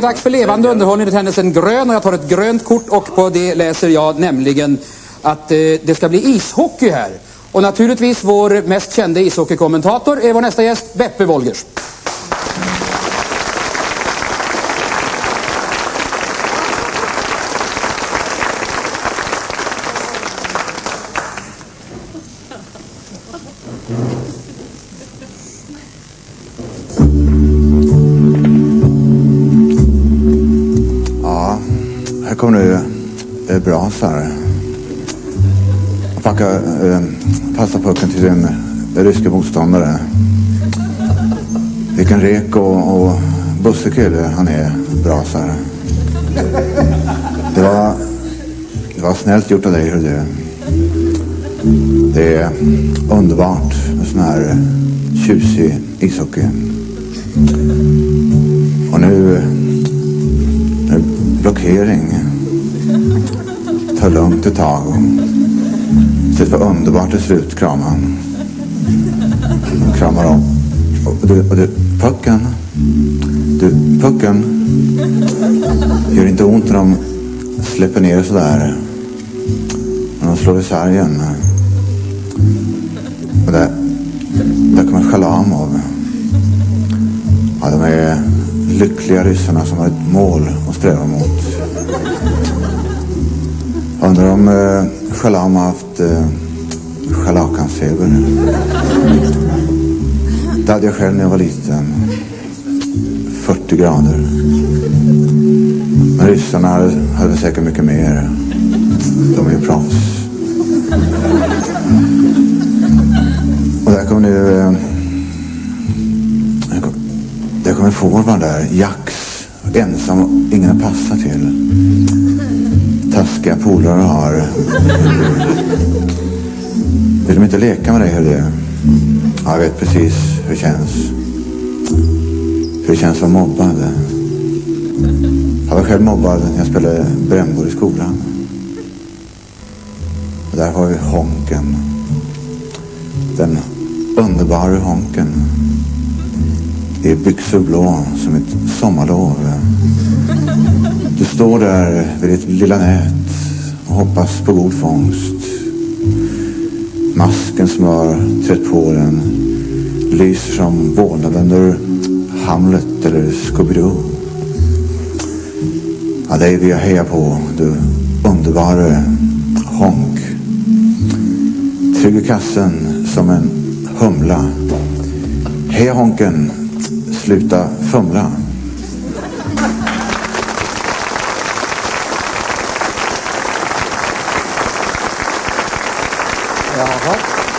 Dags för levande underhållning i händelsen grön och jag tar ett grönt kort och på det läser jag nämligen att eh, det ska bli ishockey här. Och naturligtvis vår mest kände ishockeykommentator är vår nästa gäst, Beppe Wolgers. Här kommer nu eh, brasar. Jag eh, passar pucken till sin eh, ryska motståndare. Vilken rek och, och bussig kille han är, brasar. Det var, det var snällt gjort av dig, hörru du. Det är underbart med sån här eh, tjusig ishockey. Och nu nu blockering. Ta lugnt ett tag. och Se vad underbart till slut, krama. Kramar om. Och du, och du, pucken. Du, pucken. Gör inte ont när de släpper ner sådär. När de slår isär igen. Och där, där kommer Shalamov. Ja, de är lyckliga ryssarna som har ett mål att sträva mot. Undrar om eh, Shalam har haft eh, scharlakansfeber. Det hade jag själv när jag var liten. 40 grader. Men ryssarna hade, hade säkert mycket mer. De är ju proffs. Och där kommer nu... Eh, där kom- kommer forward där, Jax. Ensam, ingen att passa till. Taskiga polare har. Vill de inte leka med dig, hörru? Ja, jag vet precis hur det känns. Hur det känns att vara mobbad. Jag var själv mobbad när jag spelade brännboll i skolan. Och där har vi Honken. Den underbara Honken. I byxor blå som ett sommarlov. Står där vid ditt lilla nät och hoppas på god fångst. Masken som har trätt på den lyser som vålnaden ur Hamlet eller Scooby-Doo. Ja, dig vill jag heja på, du underbara Honk. Trygg i kassen som en humla. Heja Honken, sluta fumla. 两横